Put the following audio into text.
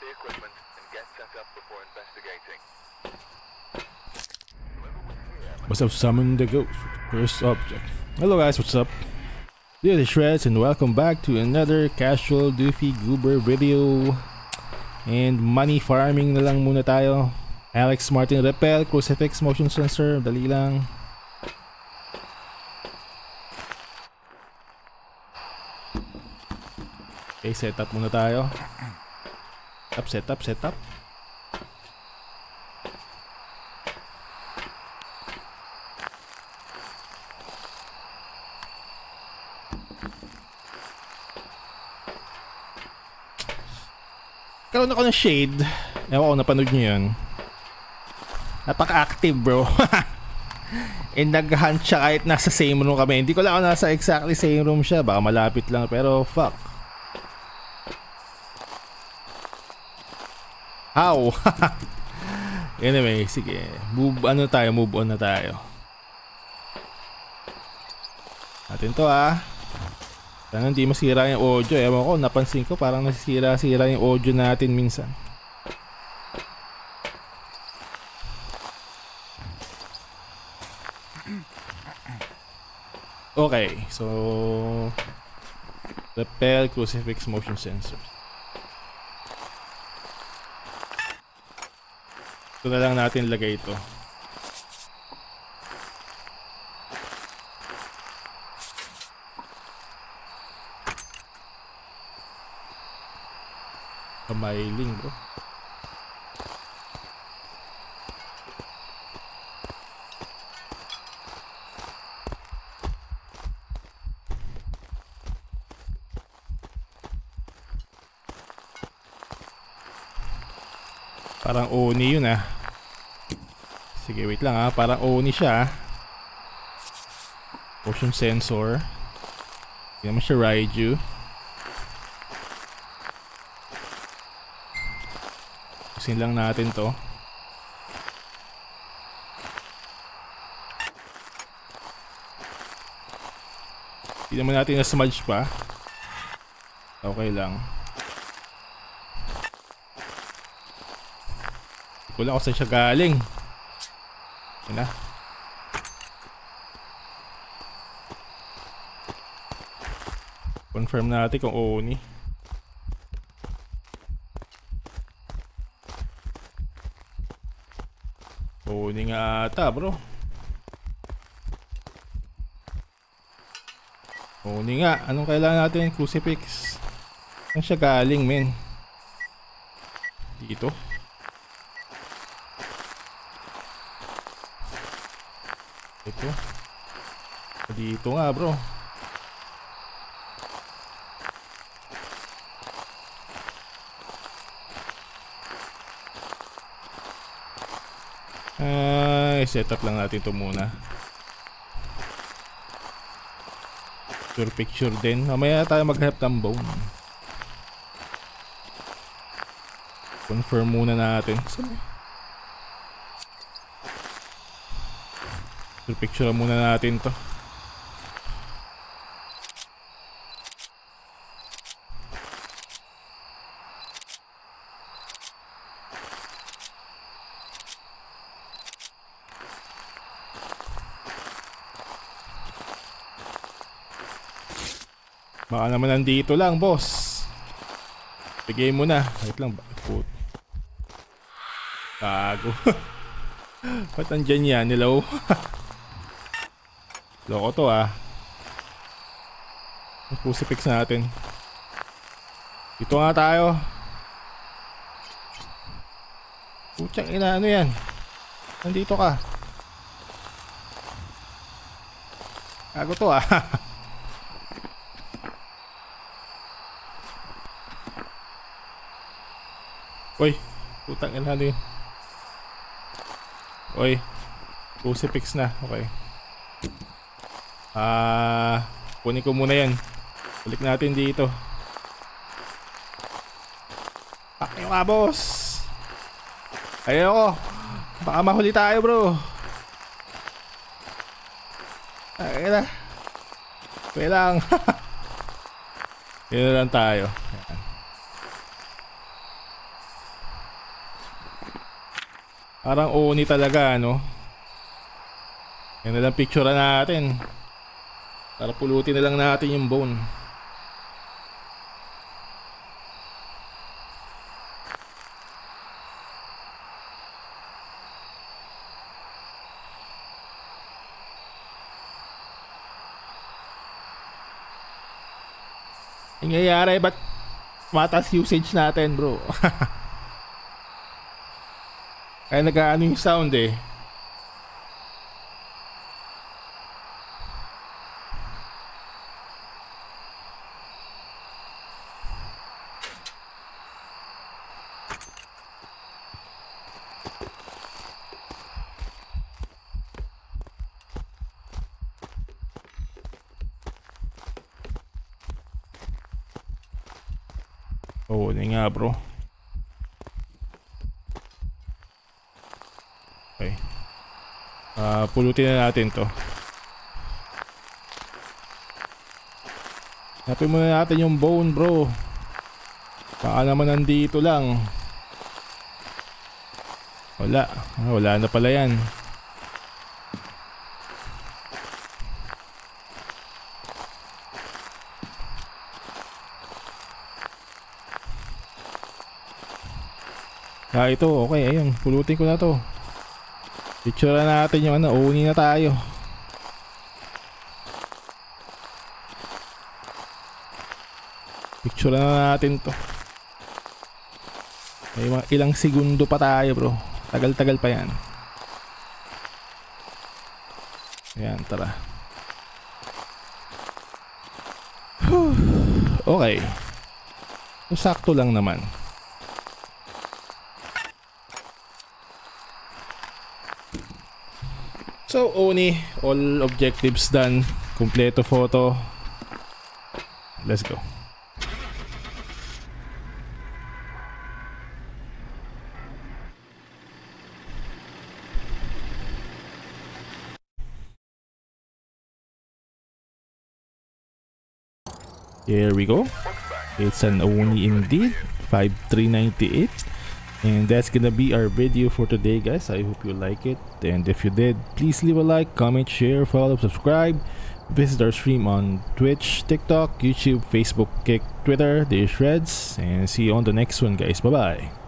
the equipment and get set up before investigating. Must have summoned the ghost. First object. Hello guys, what's up? This is Shreds and welcome back to another casual Doofy Goober video. And money farming na lang muna tayo. Alex Martin Repel, Crucifix Motion Sensor, dali lang. Okay, setup muna tayo. Setup, setup, setup. Karoon ako ng shade. Ewan ko, napanood nyo yun. Napaka-active bro. And nag-hunt siya kahit nasa same room kami. Hindi ko lang kung nasa exactly same room siya. Baka malapit lang. Pero fuck. How? anyway, sige. Move, ano tayo? Move on na tayo. Natin to ah. Sana hindi masira yung audio. Ewan ko, napansin ko parang nasisira-sira yung audio natin minsan. Okay, so repel crucifix motion sensors. Ito na lang natin lagay ito. Kamiling bro. Parang Oni yun ah. Sige, wait lang ah. Parang Oni siya ah. Motion sensor. Hindi naman siya Raiju. Pusin lang natin to. Hindi naman natin na-smudge pa. Okay lang. Hindi ko lang kung saan siya galing. Yan na. Confirm natin kung Oni. Oni nga ata bro. Oni nga. Anong kailangan natin? Crucifix. Saan siya galing men? Dito. Ito. Dito nga bro. Ay, setup lang natin to muna. Picture picture din. Mamaya tayo maghanap ng bone. Confirm muna natin. Saan Picture picture muna natin to. Baka naman nandito lang, boss. Bigay mo na. Wait lang. Put. Tago. Ba't nandyan yan? Hello? Loko to ah. Crucifix natin. Dito nga tayo. Putsang ina, ano yan? Nandito ka. Tago to ah. Uy, putang ina din. Uy, crucifix na. Okay. Ah, kunin ko muna yan. Balik natin dito. Pakyo ka, boss. Ayoko. Baka mahuli tayo, bro. Ay na. Wait lang. Yun lang tayo. Ayan. Parang oni talaga, ano? Yan na lang picture natin. Para pulutin na lang natin yung bone. Nangyayari, ba't matas usage natin, bro? Kaya nag-ano yung sound eh. Oo, oh, nga bro. Okay. Ah, pulutin na natin to. Hanapin muna natin yung bone bro. Baka naman nandito lang. Wala. Ah, wala na pala yan. Ah, ito. Okay, ayun. Pulutin ko na to. Picture na natin yung ano. Uni na tayo. Picture na natin to. May mga ilang segundo pa tayo bro. Tagal-tagal pa yan. Ayan, tara. Whew. Okay. So, sakto lang naman. So, Oni, all objectives done. Kompleto photo. Let's go. Here we go. It's an Oni indeed. 5398. And that's gonna be our video for today guys. I hope you like it. And if you did, please leave a like, comment, share, follow, subscribe. Visit our stream on Twitch, TikTok, YouTube, Facebook, Kick, Twitter, the Shreds. And see you on the next one guys. Bye bye.